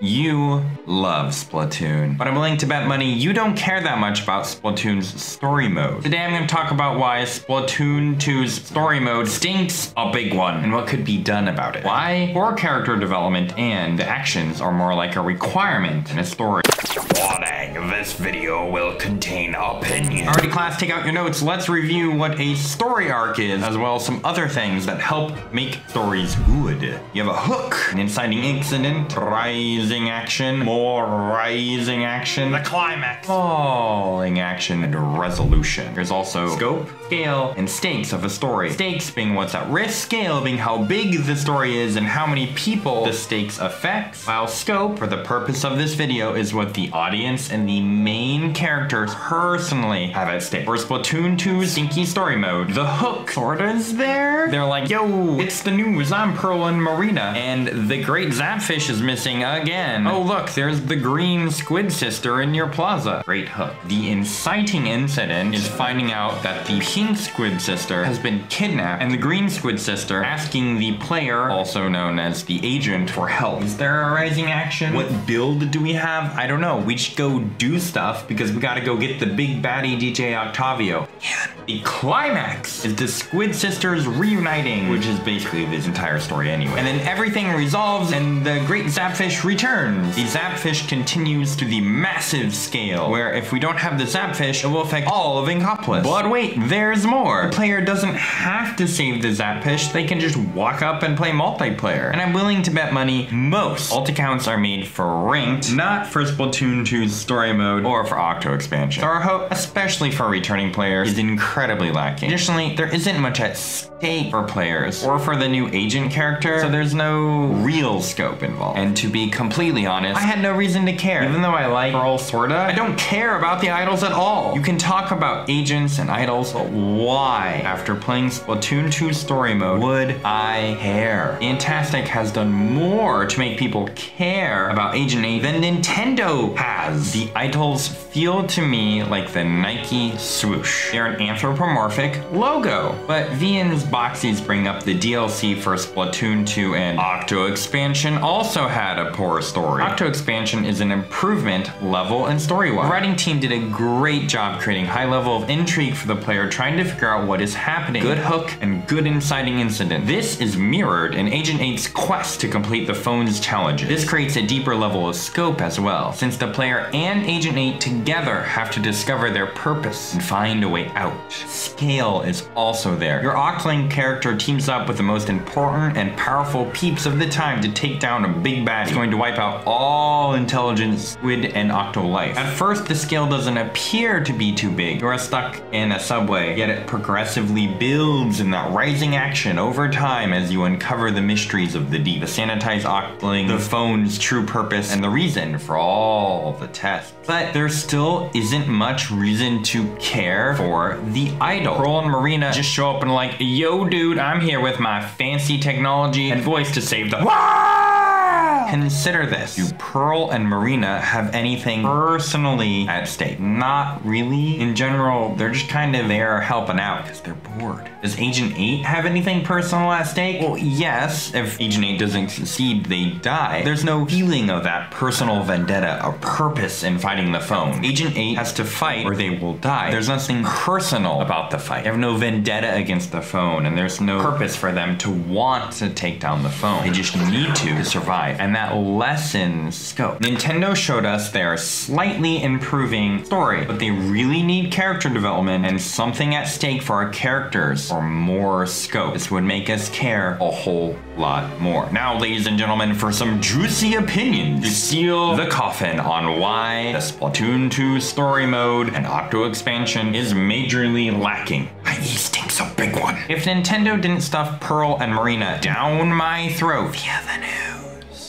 You love Splatoon, but I'm willing to bet money you don't care that much about Splatoon's story mode. Today I'm going to talk about why Splatoon 2's story mode stinks a big one and what could be done about it. Why poor character development and actions are more like a requirement in a story. Warning, this video will contain opinion. Alrighty class, take out your notes. Let's review what a story arc is, as well as some other things that help make stories good. You have a hook, an inciting incident, rising action, more rising action, the climax, falling action, and resolution. There's also scope, scale, and stakes of a story. Stakes being what's at risk, scale being how big the story is and how many people the stakes affects, while scope, for the purpose of this video, is what the audience and the main characters personally have at stake. For Splatoon 2's Stinky Story Mode, the hook sorta there. They're like, yo, it's the news, I'm Pearl and Marina, and the great Zapfish is missing again. Oh look, there's the green squid sister in your plaza. Great hook. The inciting incident is finding out that the pink squid sister has been kidnapped, and the green squid sister asking the player, also known as the agent, for help. Is there a rising action? What build do we have? I don't know. We should go do stuff because we gotta go get the big baddie DJ Octavio. Yeah. The climax is the Squid Sisters reuniting, which is basically this entire story anyway. And then everything resolves and the Great Zapfish returns. The Zapfish continues to the massive scale, where if we don't have the Zapfish, it will affect all of Inkopolis. But wait, there's more. The player doesn't have to save the Zapfish, they can just walk up and play multiplayer. And I'm willing to bet money most alt accounts are made for ranked, not for Splatoon 2's story mode or for Octo expansion. So our hope, especially for returning players, is incredibly lacking. Additionally, there isn't much at stake for players or for the new agent character, so there's no real scope involved. And to be completely honest, I had no reason to care. Even though I like Pearl sorta, I don't care about the idols at all. You can talk about agents and idols, but why, after playing Splatoon 2 story mode, would I care? Fantastic has done more to make people care about Agent 8 than Nintendo has. The idols feel to me like the Nike swoosh. They're an anthropomorphic logo, but Vian's boxies bring up the DLC for Splatoon 2 and Octo Expansion also had a poor story. Octo Expansion is an improvement level and story-wise. The writing team did a great job creating high level of intrigue for the player trying to figure out what is happening. Good hook and good inciting incident. This is mirrored in Agent 8's quest to complete the phone's challenges. This creates a deeper level of scope as well, since the player and Agent 8 together have to discover their purpose and find a way out. Scale is also there. Your Octoling character teams up with the most important and powerful peeps of the time to take down a big bad. It's going to wipe out all intelligence, squid, and octo life. At first, the scale doesn't appear to be too big. You are stuck in a subway, yet it progressively builds in that rising action over time as you uncover the mysteries of the deep. The sanitized Octoling, the phone's true purpose, and the reason for all the tests. But there still isn't much reason to care for the idol. Pearl and Marina just show up and like, yo dude, I'm here with my fancy technology and voice to save the Consider this. Do Pearl and Marina have anything personally at stake? Not really. In general, they're just kind of there helping out because they're bored. Does Agent 8 have anything personal at stake? Well, yes. If Agent 8 doesn't succeed, they die. There's no feeling of that personal vendetta or purpose in fighting the phone. Agent 8 has to fight or they will die. There's nothing personal about the fight. They have no vendetta against the phone and there's no purpose for them to want to take down the phone. They just need to to survive. And that scope. Nintendo showed us they are slightly improving story, but they really need character development and something at stake for our characters or more scope. This would make us care a whole lot more. Now, ladies and gentlemen, for some juicy opinions to seal the coffin on why the Splatoon 2 story mode and Octo expansion is majorly lacking. E stinks a big one. If Nintendo didn't stuff Pearl and Marina down my throat via the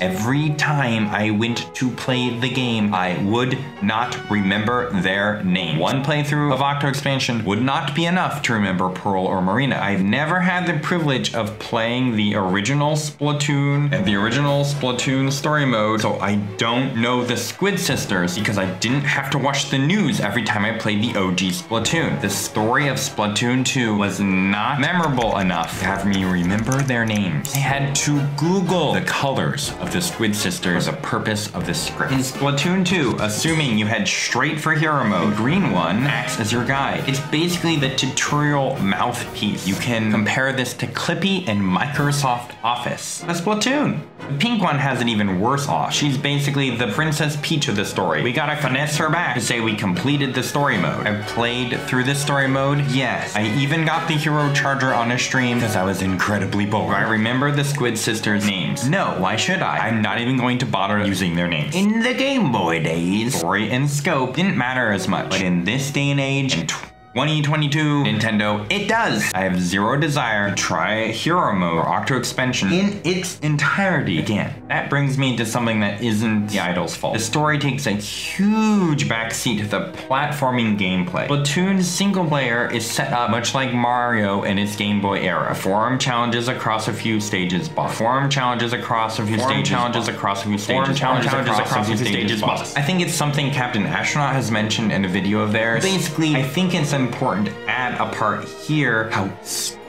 Every time I went to play the game, I would not remember their name. One playthrough of Octo Expansion would not be enough to remember Pearl or Marina. I've never had the privilege of playing the original Splatoon and the original Splatoon story mode, so I don't know the Squid Sisters because I didn't have to watch the news every time I played the OG Splatoon. The story of Splatoon 2 was not memorable enough to have me remember their names. I had to Google the colors of the Squid Sisters the purpose of the script. In Splatoon 2, assuming you head straight for hero mode, the green one acts as your guide. It's basically the tutorial mouthpiece. You can compare this to Clippy and Microsoft Office. A Splatoon. The pink one has an even worse off. She's basically the Princess Peach of the story. We gotta finesse her back to say we completed the story mode. I played through the story mode, yes. I even got the hero charger on a stream because I was incredibly bored. I remember the Squid Sisters' names? No, why should I? I'm not even going to bother using their names. In the Game Boy days, story and scope didn't matter as much. But in this day and age, in 2022 Nintendo, it does. I have zero desire to try Hero Mode or Octo Expansion in its entirety again. That brings me to something that isn't the idol's fault. The story takes a huge backseat to the platforming gameplay. Splatoon's single player is set up much like Mario in its Game Boy era. Forum challenges across a few stages boss. Forum challenges across a few Forum stages challenges boss. across a few Forum stages. challenges, Forum across, a few stages boss. I think it's something Captain Astronaut has mentioned in a video of theirs. Basically, I think it's important to add a part here. How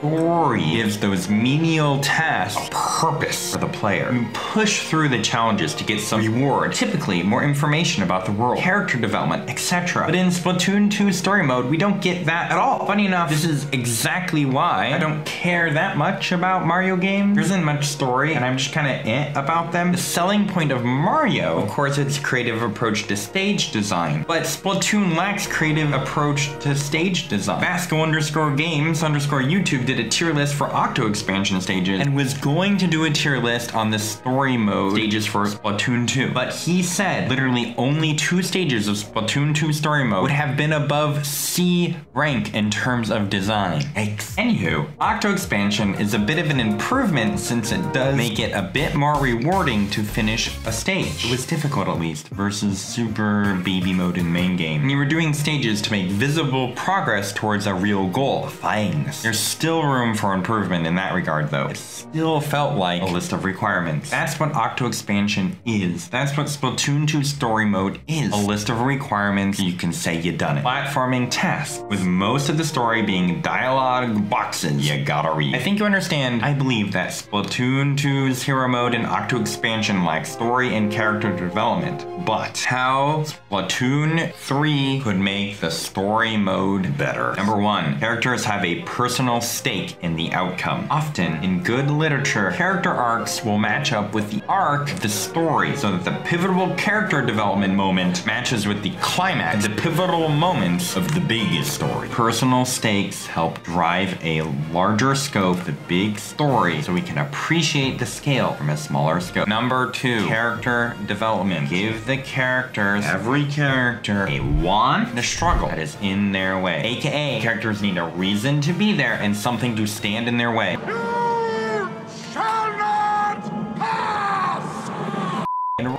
story gives those menial tasks a purpose for the player. You push through the challenges to get some reward, typically more information about the world, character development, etc. But in Splatoon 2 story mode, we don't get that at all. Funny enough, this is exactly why I don't care that much about Mario games. There isn't much story, and I'm just kind of eh about them. The selling point of Mario, of course, its creative approach to stage design, but Splatoon lacks creative approach to stage design. Vasko underscore games underscore YouTube did a tier list for Octo expansion stages and was going to do a tier list on the story mode stages for Splatoon 2. But he said literally only two stages of Splatoon 2 story mode would have been above C rank in terms of design. Yikes. Anywho, Octo expansion is a bit of an improvement since it does make it a bit more rewarding to finish a stage. It was difficult at least versus super baby mode in main game. And you were doing stages to make visible progress towards a real goal, things. There's still room for improvement in that regard though. It still felt like a list of requirements. That's what Octo Expansion is. That's what Splatoon 2 Story Mode is. A list of requirements you can say you done it. Platforming tasks, with most of the story being dialogue boxes you gotta read. I think you understand, I believe that Splatoon 2's Hero Mode and Octo Expansion lack story and character development. But how Splatoon 3 could make the story mode better. Number one, characters have a personal stake in the outcome. Often, in good literature, character arcs will match up with the arc of the story so that the pivotal character development moment matches with the climax, the pivotal moments of the big story. Personal stakes help drive a larger scope, the big story, so we can appreciate the scale from a smaller scope. Number two, character development. Give the characters, every character, a want the struggle that is in their way. AKA, characters need a reason to be there and something to stand in their way.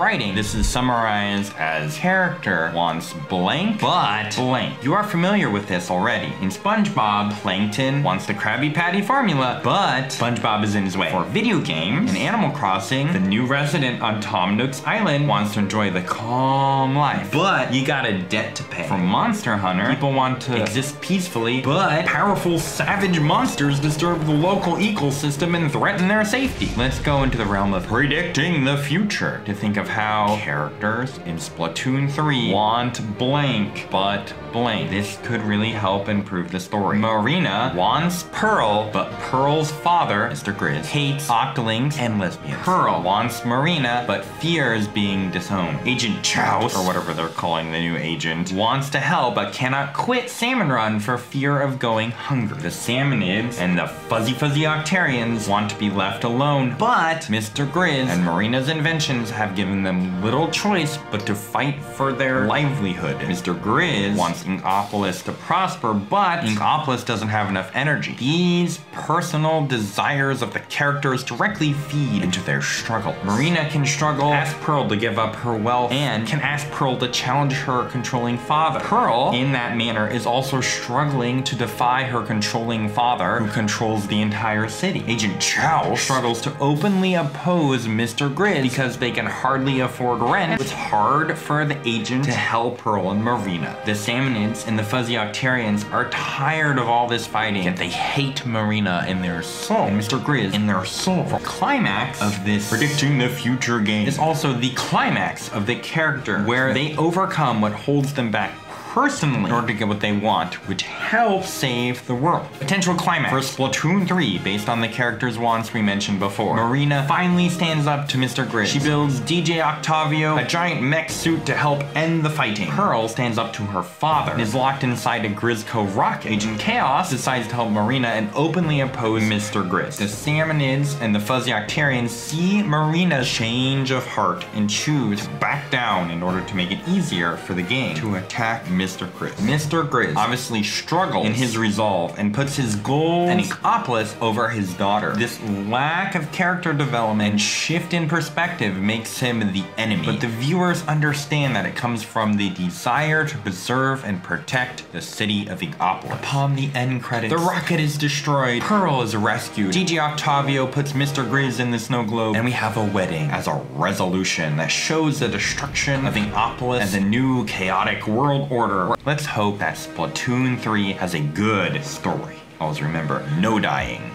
Writing, this is summarized as character wants blank, but blank. You are familiar with this already. In SpongeBob, Plankton wants the Krabby Patty formula, but SpongeBob is in his way. For video games, in Animal Crossing, the new resident on Tom Nook's Island wants to enjoy the calm life, but you got a debt to pay. For Monster Hunter, people want to exist peacefully, but powerful savage monsters disturb the local ecosystem and threaten their safety. Let's go into the realm of predicting the future to think of how characters in Splatoon 3 want blank, but blank. This could really help improve the story. Marina wants Pearl, but Pearl's father, Mr. Grizz, hates octolings and lesbians. Pearl wants Marina, but fears being disowned. Agent Chouse, or whatever they're calling the new agent, wants to help but cannot quit Salmon Run for fear of going hungry. The Salmonids and the Fuzzy Fuzzy Octarians want to be left alone, but Mr. Grizz and Marina's inventions have given them little choice but to fight for their livelihood. Mr. Grizz wants Inkopolis to prosper, but Inkopolis doesn't have enough energy. These personal desires of the characters directly feed into their struggle. Marina can struggle, ask Pearl to give up her wealth, and can ask Pearl to challenge her controlling father. Pearl, in that manner, is also struggling to defy her controlling father, who controls the entire city. Agent Chow struggles to openly oppose Mr. Grizz because they can hardly hardly afford rent, it's hard for the agent to help Pearl and Marina. The Salmonids and the Fuzzy Octarians are tired of all this fighting, yet they hate Marina in their soul, and Mr. Grizz in their soul. The climax of this predicting the future game is also the climax of the character, where they overcome what holds them back personally in order to get what they want, which helps save the world. Potential climax for Splatoon 3 based on the character's wants we mentioned before. Marina finally stands up to Mr. Grizz. She builds DJ Octavio a giant mech suit to help end the fighting. Pearl stands up to her father and is locked inside a Grizzco rocket. Agent Chaos decides to help Marina and openly oppose Mr. Grizz. The Salmonids and the Fuzzy Octarians see Marina's change of heart and choose to back down in order to make it easier for the game to attack Mr. Grizz. Mr. Grizz obviously struggles in his resolve and puts his goals and Inkopolis over his daughter. This lack of character development and shift in perspective makes him the enemy. But the viewers understand that it comes from the desire to preserve and protect the city of Inkopolis. Upon the end credits, the rocket is destroyed, Pearl is rescued, DJ Octavio puts Mr. Grizz in the snow globe, and we have a wedding as a resolution that shows the destruction of Inkopolis and the new chaotic world order. Let's hope that Splatoon 3 has a good story. Always remember, no dying.